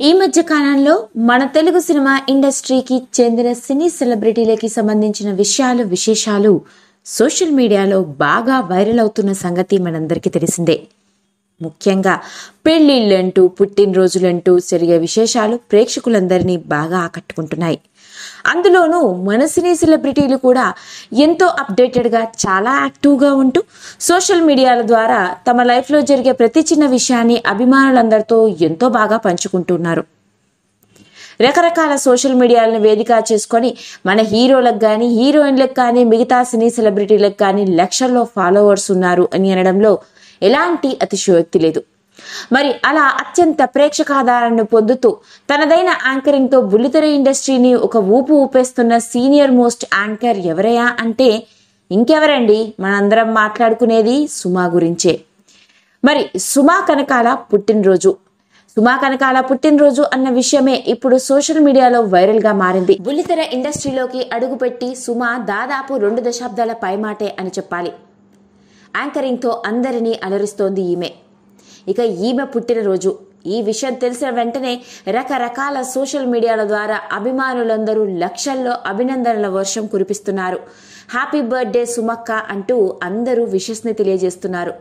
ఈ మధ్య కాలంలో మన తెలుగు సినిమా ఇండస్ట్రీకి చెందిన సినీ సెలబ్రిటీలకి సంబంధించిన విషయాలు విశేషాలు సోషల్ మీడియాలో బాగా వైరల్ అవుతున్న సంగతి మనందరికీ తెలిసిందే. ముఖ్యంగా పెళ్ళిళ్ళంటూ పుట్టినరోజులంటూ జరిగే విశేషాలు ప్రేక్షకులందరినీ బాగా ఆకట్టుకుంటున్నాయి. అందులోనూ మన సినీ సెలబ్రిటీలు కూడా ఎంతో అప్డేటెడ్గా చాలా యాక్టివ్గా ఉంటూ సోషల్ మీడియాల ద్వారా తమ లైఫ్లో జరిగే ప్రతి చిన్న విషయాన్ని అభిమానులందరితో ఎంతో బాగా పంచుకుంటున్నారు. రకరకాల సోషల్ మీడియాలను వేదిక చేసుకొని మన హీరోలకు కానీ హీరోయిన్లకు కానీ మిగతా సినీ సెలబ్రిటీలకు కానీ లక్షల్లో ఫాలోవర్స్ ఉన్నారు అని అనడంలో ఎలాంటి అతిశయోక్తి లేదు. మరి అలా అత్యంత ప్రేక్షకాధారాన్ని పొందుతూ తనదైన యాంకరింగ్తో బుల్లితెర ఇండస్ట్రీని ఒక ఊపు ఊపేస్తున్న సీనియర్ మోస్ట్ యాంకర్ ఎవరయా అంటే ఇంకెవరండి? మనందరం మాట్లాడుకునేది సుమా గురించే. మరి సుమా కనకాల పుట్టినరోజు. సుమా కనకాల పుట్టినరోజు అన్న విషయమే ఇప్పుడు సోషల్ మీడియాలో వైరల్గా మారింది. బుల్లితెర ఇండస్ట్రీలోకి అడుగుపెట్టి సుమా దాదాపు రెండు దశాబ్దాల పైమాటే అని చెప్పాలి. యాంకరింగ్తో అందరినీ అలరిస్తోంది ఈమె. ఇక ఈమె పుట్టినరోజు. ఈ విషయం తెలిసిన వెంటనే రకరకాల సోషల్ మీడియాల ద్వారా అభిమానులందరూ లక్షల్లో అభినందనల వర్షం కురిపిస్తున్నారు. హ్యాపీ బర్త్డే సుమక్క అంటూ అందరూ విషస్ని తెలియజేస్తున్నారు.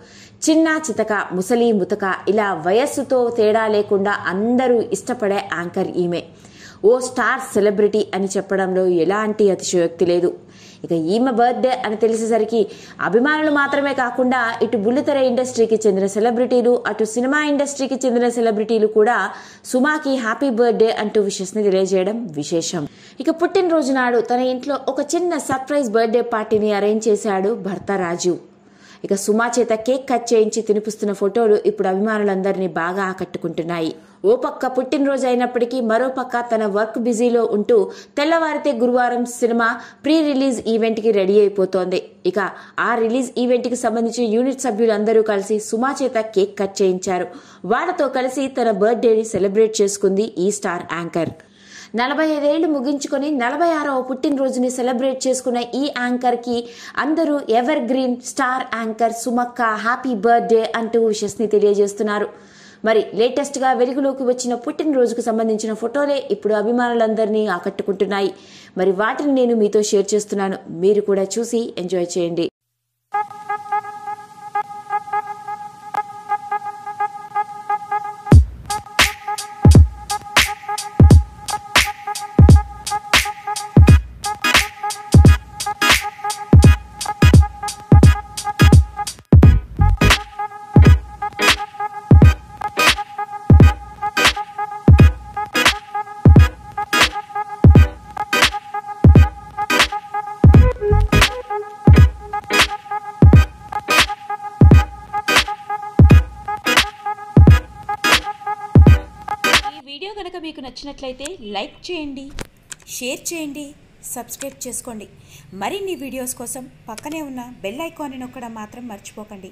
చిన్న చితక ముసలి ముతక ఇలా వయస్సుతో తేడా లేకుండా అందరూ ఇష్టపడే యాంకర్ ఈమె. ఓ స్టార్ సెలబ్రిటీ అని చెప్పడంలో ఎలాంటి అతిశయోక్తి లేదు. ఇక ఈమె బర్త్డే అని తెలిసేసరికి అభిమానులు మాత్రమే కాకుండా ఇటు బుల్లితెర ఇండస్ట్రీకి చెందిన సెలబ్రిటీలు అటు సినిమా ఇండస్ట్రీకి చెందిన సెలబ్రిటీలు కూడా సుమాకి హ్యాపీ బర్త్డే అంటూ విషెస్ని తెలియజేయడం విశేషం. ఇక పుట్టినరోజు నాడు తన ఇంట్లో ఒక చిన్న సర్ప్రైజ్ బర్త్డే పార్టీని అరేంజ్ చేశాడు భర్త రాజీవ్ ఇక సుమా చేత కేక్ కట్ చేయించి తినిపిస్తున్న ఫోటోలు ఇప్పుడు అభిమానులందరినీ బాగా ఆకట్టుకుంటున్నాయి. ఓ పక్క పుట్టినరోజు అయినప్పటికీ మరో పక్క తన వర్క్ బిజీలో ఉంటూ తెల్లవారితే గురువారం సినిమా ప్రీ రిలీజ్ ఈవెంట్కి రెడీ అయిపోతోంది. ఇక ఆ రిలీజ్ ఈవెంట్కి సంబంధించిన యూనిట్ సభ్యులందరూ కలిసి సుమా చేత కేక్ కట్ చేయించారు. వాళ్ళతో కలిసి తన బర్త్డేని సెలబ్రేట్ చేసుకుంది ఈ స్టార్ యాంకర్. నలభై ఐదేళ్ళు ముగించుకొని నలభై ఆరవ పుట్టినరోజుని సెలబ్రేట్ చేసుకున్న ఈ యాంకర్కి అందరూ ఎవర్ గ్రీన్ స్టార్ యాంకర్ సుమక్క హ్యాపీ బర్త్డే అంటూ విషస్ని తెలియజేస్తున్నారు. మరి లేటెస్ట్గా వెలుగులోకి వచ్చిన పుట్టినరోజుకు సంబంధించిన ఫోటోలే ఇప్పుడు అభిమానులందరినీ ఆకట్టుకుంటున్నాయి. మరి వాటిని నేను మీతో షేర్ చేస్తున్నాను. మీరు కూడా చూసి ఎంజాయ్ చేయండి. వీడియో కనుక మీకు నచ్చినట్లయితే లైక్ చేయండి షేర్ చేయండి సబ్స్క్రైబ్ చేసుకోండి. మరిన్ని వీడియోస్ కోసం పక్కనే ఉన్న బెల్ ఐకాన్ని నొక్కడం మాత్రం మర్చిపోకండి.